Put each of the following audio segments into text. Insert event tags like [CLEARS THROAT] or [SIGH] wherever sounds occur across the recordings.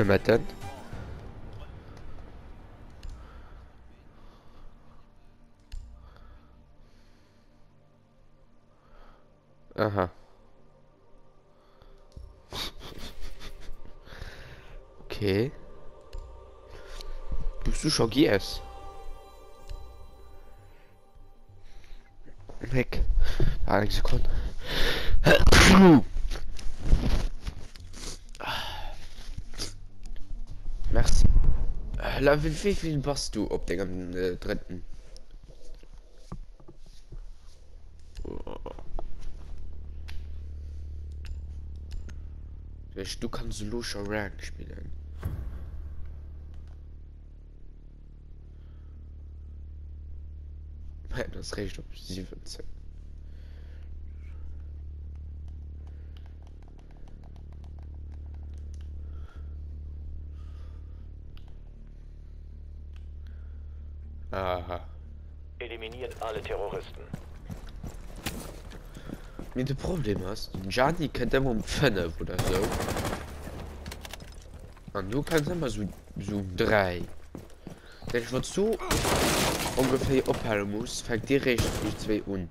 Guten Morgen. Aha. Okay. Bist du schon GS? Weg. Eine Sekunde. La, wie, viel warst du ob den äh, dritten? Du kannst Lucia Rank spielen. Das reicht auf 17. Alle Terroristen. Mit dem Problem hast, Gianni kennt immer um 5 oder so. Und du kannst immer so, so 3. Wenn ich was so ungefähr abhalten muss, fängt die recht die 2 an.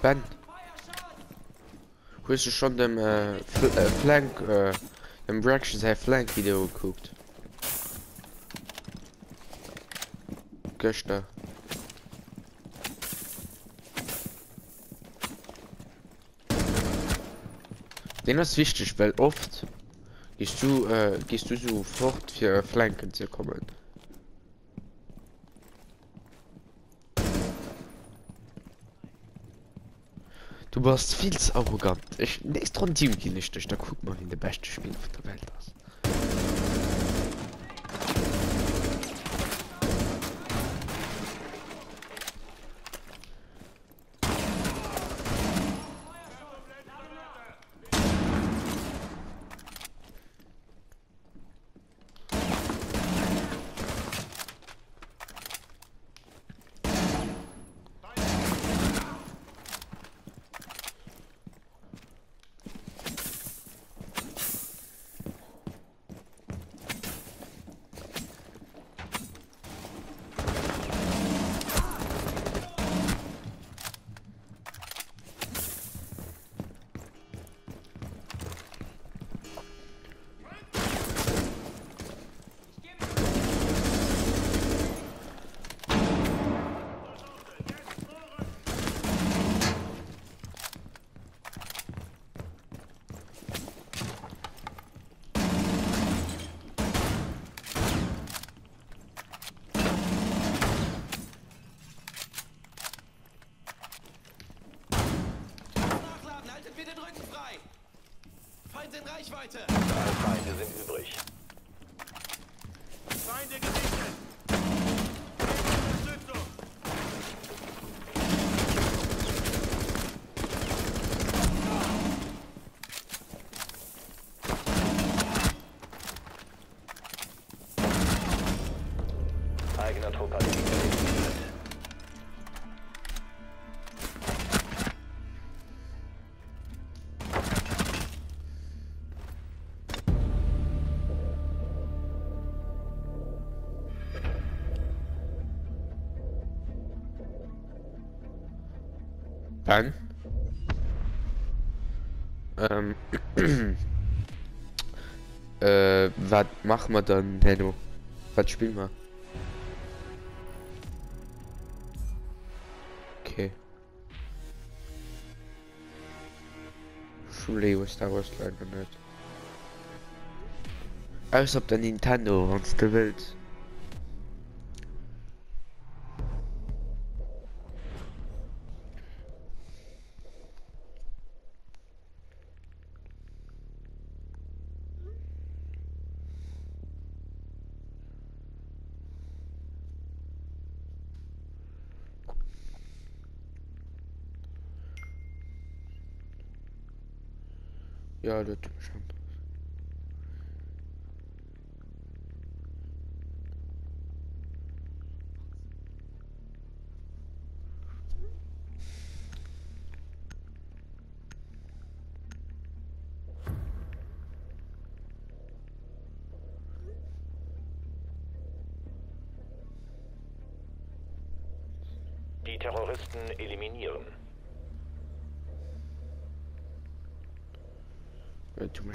Ben. Du schon dem äh, äh, Flank, äh, dem Reaction sein Flank Video geguckt? Gestern. Den ist wichtig, weil oft gehst du, äh, gehst du so fort für Flanken zu kommen. Du warst viel zu arrogant. Ich nächst dran Team gehen nicht durch. Da guck mal, wie der beste Spieler der Welt ist. Feind in Reichweite! Drei Feinde sind übrig. Feinde gesichtet! Unterstützung! Eigener Trupp hat Dann. Ähm. [CLEARS THROAT] äh, was machen wir dann, Henno? Was spielen wir? Okay. Lego Star Wars leider nicht. Als ob der Nintendo, wenn's du willst. Ja, das schon. Die Terroristen eliminieren. Das tut mir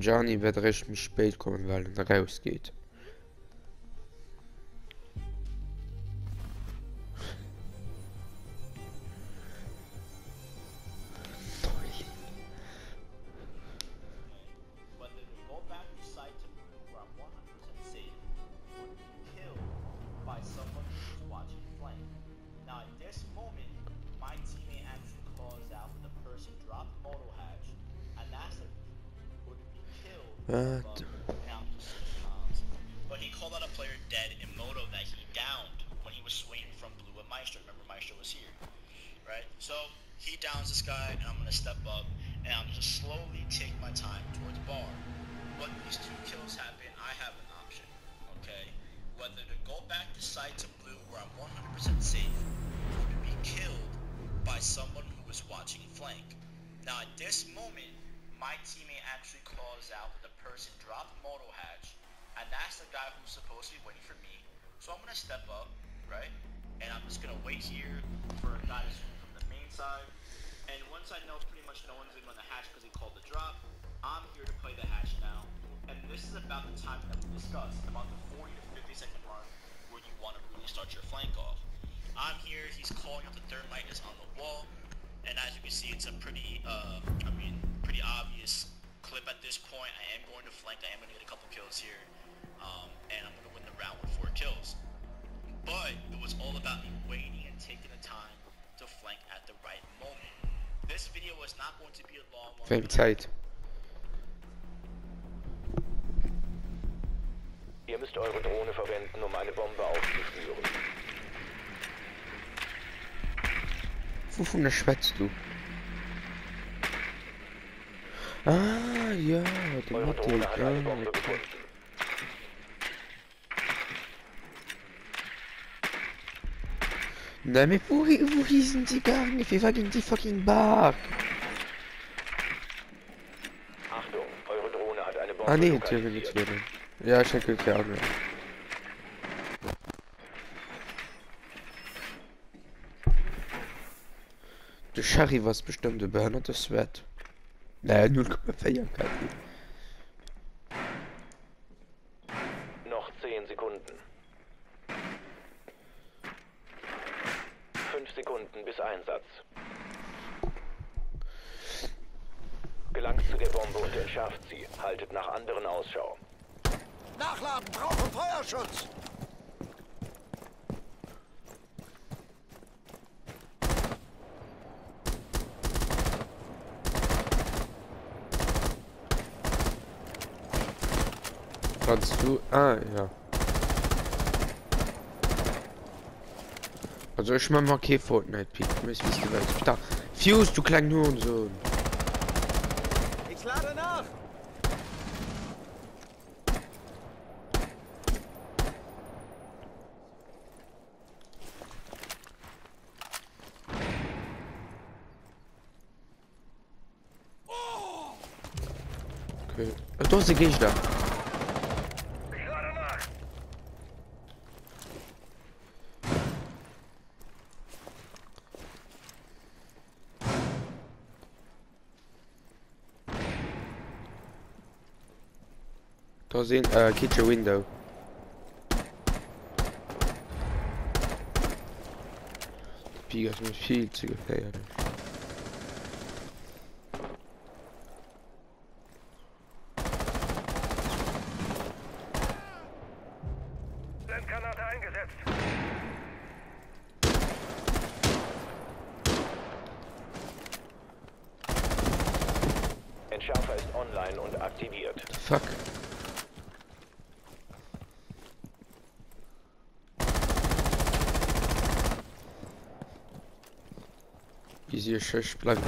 Gianni wird recht mich spät kommen, weil er rausgeht. whether But- But he called out a player dead in moto that he downed when he was swinging from blue at Maestro. Remember, Maestro was here right? So he downs this guy, and I'm gonna step up, and I'm just slowly take my time towards bar. When these two kills happen, I have an option, okay? Whether to go back to site to blue where I'm 100% safe, or to be killed by someone who was watching flank. Now at this moment, my teammate actually calls out that the person dropped moto hatch, and that's the guy who's supposed to be waiting for me. So I'm gonna step up, right? And I'm just gonna wait here for a guy to swing from the main side. And once I know pretty much no one's gonna on the hatch because he called the drop, I'm here to play the hatch now. And this is about the time that we discussed, about the 40 to 50 second mark where you want to really start your flank off. I'm here, he's calling out the thermite is on the wall. And as you can see, it's a pretty, uh, I mean, pretty obvious clip at this point. I am going to flank, I am going to get a couple kills here. Um, and I'm going to win the round with four kills. But it was all about me waiting and taking the time to flank at the right moment. This video is not going to be a long one. Viel Zeit. Ihr müsst eure Drohne verwenden, um eine Bombe aufzuspüren. Wovon schwätzt du? Ah, ja, die Eure Motte. Drohne hat eine Ja, Bombe okay. gefunden. Nein, mais wo, wo sind die gegangen? Wir waren in die fucking Bar. Achtung, eure Drohne hat eine Bombe Ah, nee, lokalisiert. Türen nicht wieder. Ja, ich hätte ja auch nicht. Der Sherry was bestimmt behindert das Wert. La Nulcom failli encore. Kannst du. Ah, ja. Also ich mach mal kein Fortnite. Wie du weißt. Da. Fuse, du kleinen Hurensohn. Ich lade nach. Okay. Ah, Da ist ich da. Da sehen, äh, Kitchen Window. Die Piga ist mir sześć plagi.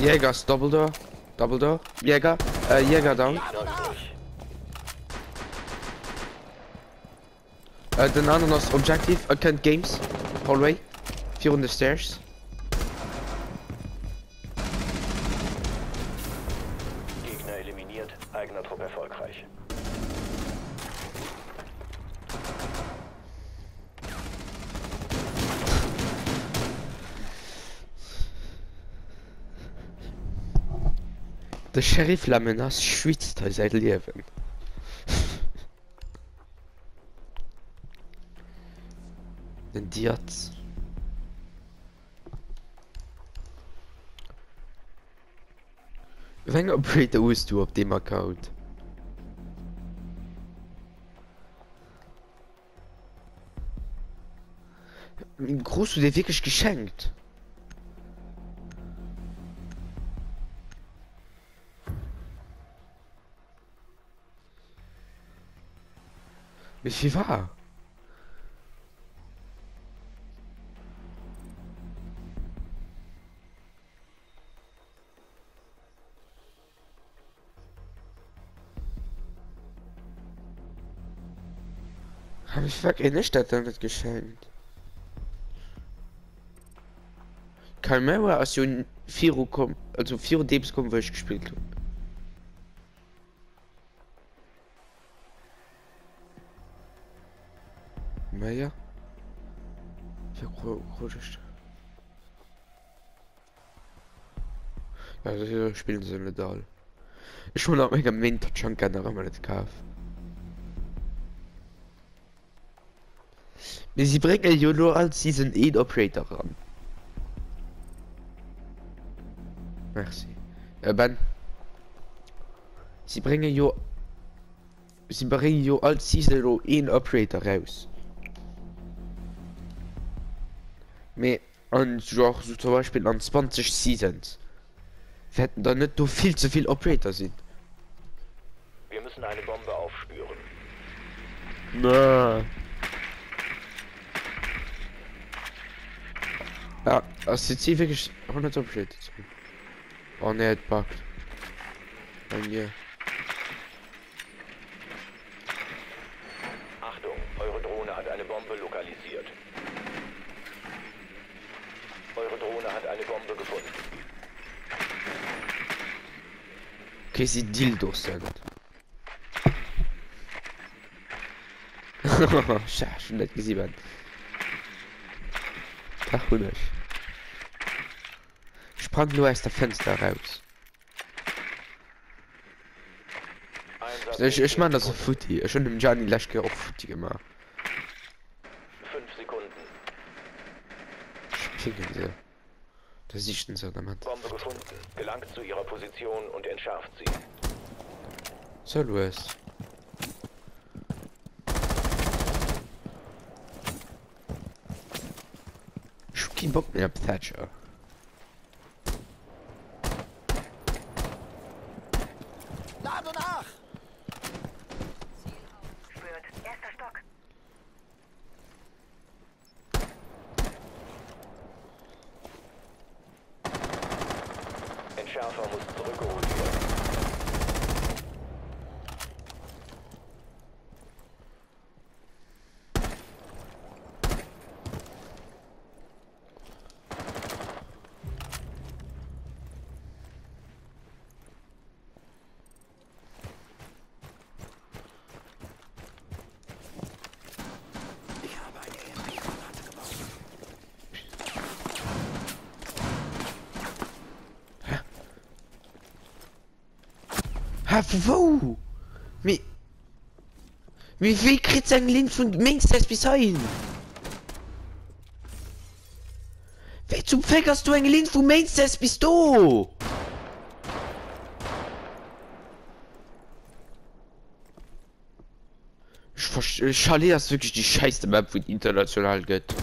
Jägers, double door. Double door. Jäger. Jäger down. Uh, the Nanonos objective, uh, account Games. Hallway. Fear on the stairs. Der Sheriff Lamenas schwitzt seit Leben. [LAUGHS] Den Diaz. Wenn Operator usst du auf dem Account? Groß du dir wirklich geschenkt? Viel war? Habe ich wirklich nicht das damit geschenkt. So 4 Uhr kommen, also 4 Uhr Debs kommen, wo ich gespielt habe. Meier? Ja, groß. Ja, das spielen sie mit all. Ich will auch mega Mint schon gerne aber nicht kaufen. Sie bringen ja nur als Season 8 Operator ran. Merci. Äh, Ben. Sie bringen jo. Sie bringen jo als Season 1 Operator raus. Me an genre so zum Beispiel an 20 Seasons. Wir hätten da nicht so viel zu viel Operator sind. Wir müssen eine Bombe aufspüren. Na. Ja, als jetzt hier wirklich 100 Operator zu. Oh ne, het packt. Bei mir. Achtung, eure Drohne hat eine Bombe lokalisiert. Eure Drohne hat eine Bombe gefunden. Okay, sie Dildos sind. [LAUGHS] Scha, schon net gesehen Tag hun sprang nur aus der Fenster raus ich, ich mein 10 das Sekunden. Futi schon dem Gianni Lechke auch Futi gemacht Fünf Sekunden. Ficken sie da sichten so damit Bombe gefunden. Gelangt zu ihrer Position und entschärft sie. so Louis Ich hab keinen Bock mehr auf Thatcher South almost to the goal. Wo wie wie viel krit sein Lin von Mainst bis hin Wie zum Feckerst du ein Lin von Mainst bist du Ich verstehe Chalet ist wirklich die scheiße Map von international geht.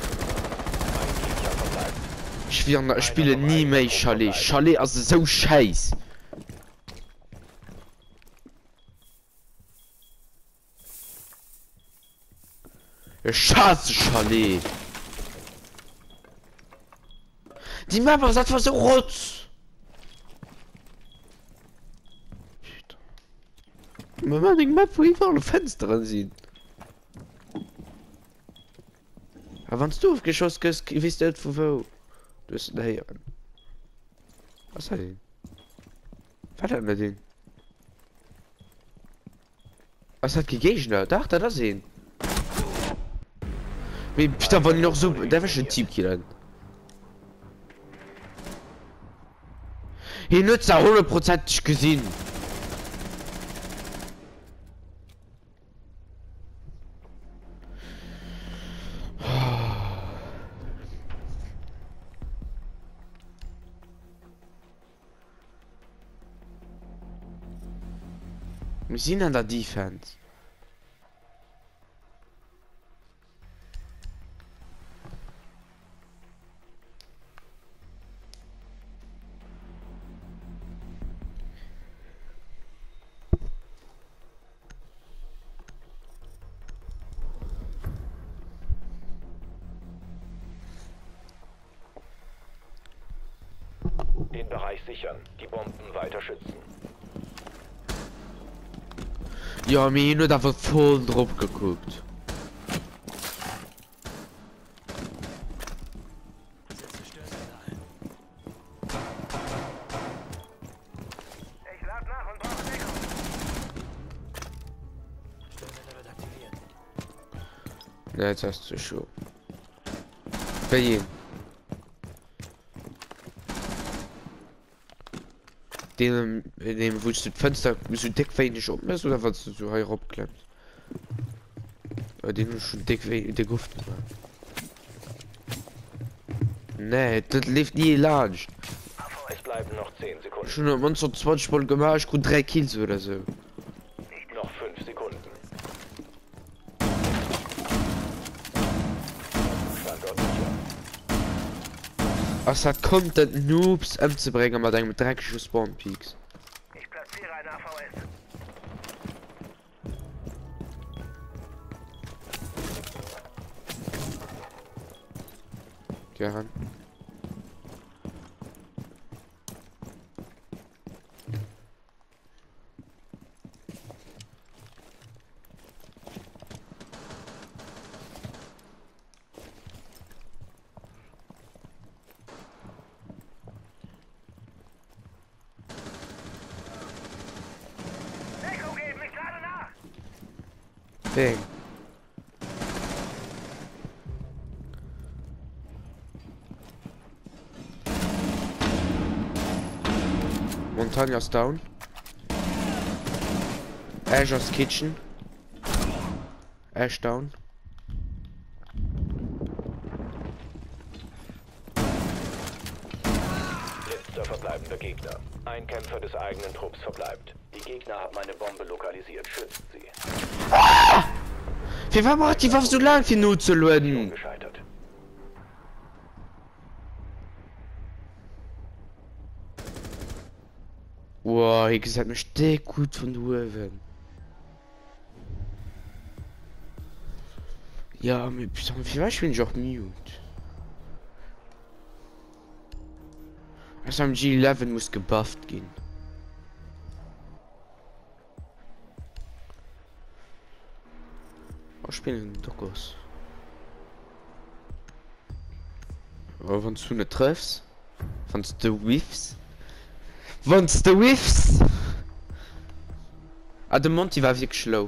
Ich ich spiele nie mehr Chalet. Chalet also so scheiß Ich hasse Chalet. Die Map ist einfach so rot. Man kann die Map, wo ich alle Fenster drin sieht. Aber wenn du aufgeschossen gehst, wisst ihr von wo. Du bist da hier. Was hat denn? Was hat er? Was hat gegeben? Da hat er das sehen. Wie Peter war noch so der war schon Teamkiller. Hier nutzt er 100% gesehen. Wir sind an der Defense. Weiter schützen. Ja, mir nur da voll drauf geguckt. Jetzt hast du schon. Bei ihm. Den, dem, wo ich das Fenster so dickfeinig oben ist, oder was du so hier abklemmt? Oder den du schon dick, dick Luft gemacht. Nee, das lief nie lang. Es bleiben noch 10 Sekunden. Schon am Monster 20 Mal gemacht, ich gut 3 Kills oder so. Was hat Content Noobs umzubringen mit einem dreckigen Spawn Peaks? Ich platziere ein AVS. Gern. Deckung geben, ich lade nach. Ding. Montagnas down. Azures Kitchen. Ash down. Letzter verbleibender Gegner. Ein Kämpfer des eigenen Trupps verbleibt. Die Gegner haben eine Bombe lokalisiert. Schützt sie. Wie war macht die Waffe so lang für nur zu? Gescheitert. Wow, ich gesagt mich dick gut von Uwen. Ja, mir vielleicht bin ich auch mute. Also am G11 muss gebufft gehen. Oh, spielen Dockers. Aber wenn du nicht treffst, wenn du whiffst, Wannst du whiffs? Ah, de Monty war wirklich schlau.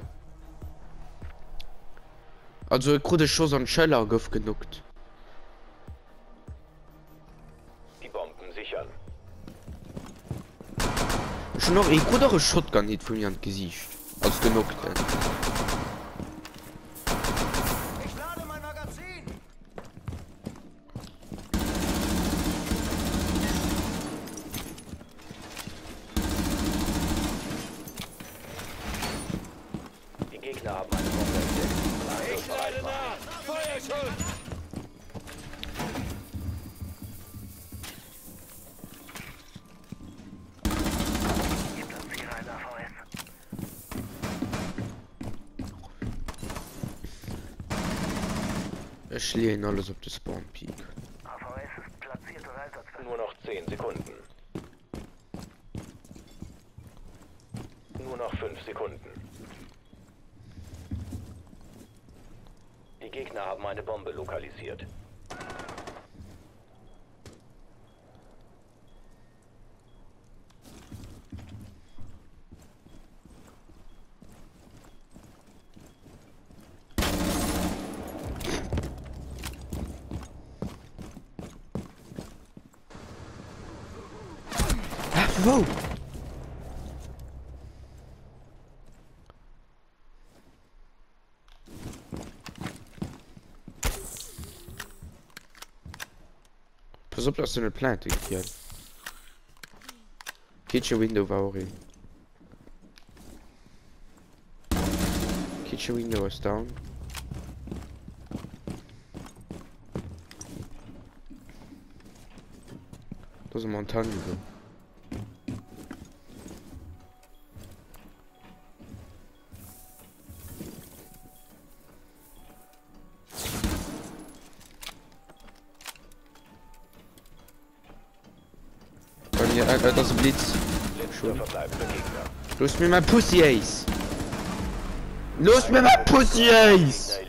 Also ich konnte schon so einen Scheller goff genuckt. Die Bomben sichern. Schon noch, ich konnte auch einen Shotgun nicht von mir an Gesicht. Als genuckt, denn. Ich lehne alles auf das Spawn Peak. AVS ist platziert und einsatzbereit. Nur noch 10 Sekunden. Nur noch 5 Sekunden. Die Gegner haben eine Bombe lokalisiert. Ah, wo? Pass op, dass du eine Plant hier. Kitchen window war auch in. Kitchen window is down. Dat is een montagne. Äh, das ist Blitz. Gegner. Los mir mein Pussy Ace. Los mir mein Pussy Ace.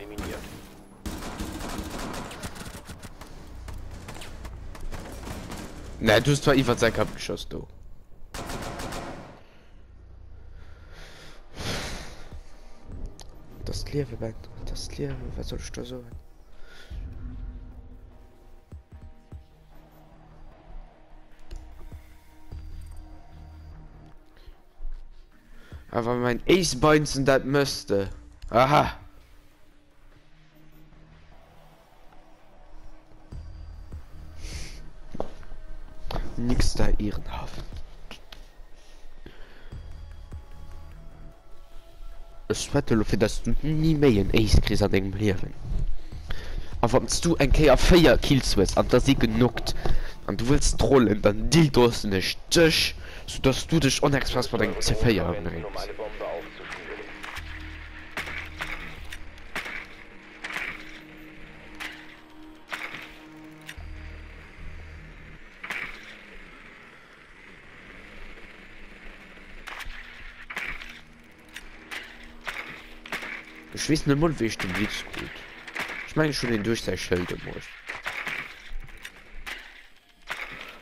Ne, du hast zwar Ivan Sack abgeschossen, du. Das Leere, Ben. Das Leere, was soll ich da sagen? Aber mein Ace beinzen dat müsste. Aha. Nix da ehrenhaft. Ich wette dafür, dass du nie mehr ein Ace kriegst an deinem Leben. Aber wenn du ein K Feier Kills wirst, an der sie genuckt, und du willst trollen, dann deal du nicht dich, sodass du dich unexpress von deinem C4 verwenden, abnimmst. eine Bombe aufzuspüren. Ich den Blitz gut. Ich meine schon den Durchseichschilder muss.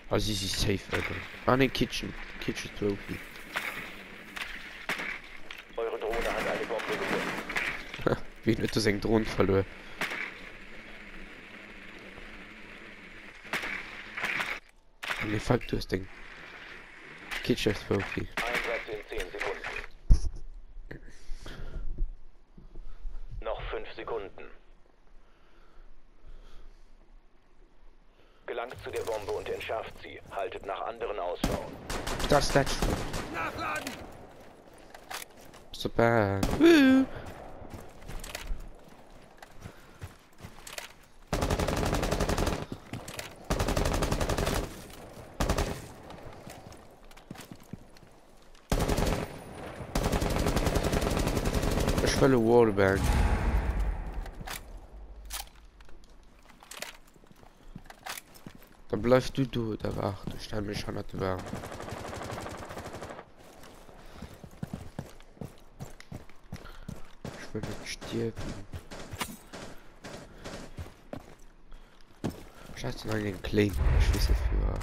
Also sie ist safe, Alter. Ah ne, Kitchen. Kitchen Trophy. Eure Drohne [LAUGHS] hat eine Bombe gefunden. Wie nicht das ein Drohnen verloren. Fuck, du hast den. Kitchens Profi. Einsatz in 10 Sekunden. Noch 5 Sekunden. Gelangt zu der Bombe und entschärft sie. Haltet nach anderen Ausschau. Das das Nachladen! Super. Woo. Ich will eine Wallbang. Dann bleibst du du da wach. Ich stelle mich sterben. Scheiße, nein, den war.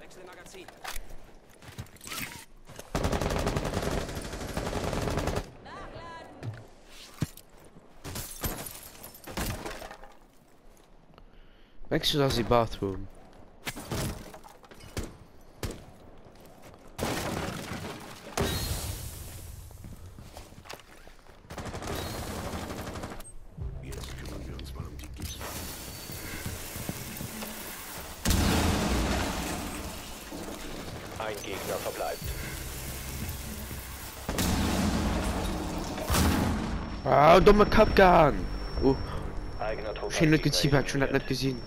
Wechsel Magazin. Next to the bathroom. Jetzt kümmern wir uns mal um die Gips. Ein Gegner verbleibt. Dumme Kapgan! Oh, nicht hat Gegner gesehen, hat nicht gesehen.